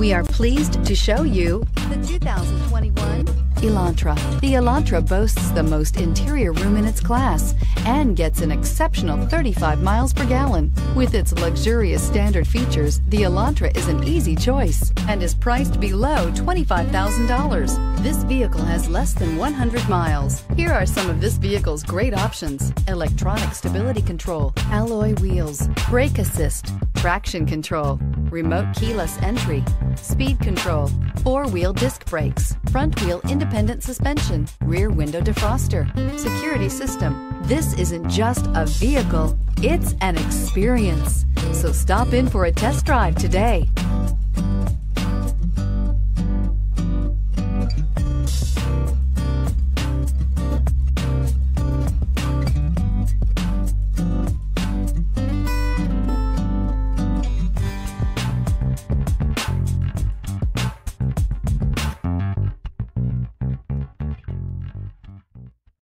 We are pleased to show you the 2021 Elantra. The Elantra boasts the most interior room in its class and gets an exceptional 35 miles per gallon. With its luxurious standard features, the Elantra is an easy choice and is priced below $25,000. This vehicle has less than 100 miles. Here are some of this vehicle's great options. Electronic stability control, alloy wheels, brake assist, traction control, remote keyless entry, speed control, four-wheel disc brakes, front wheel independent suspension, rear window defroster, security system. This isn't just a vehicle, it's an experience. So stop in for a test drive today.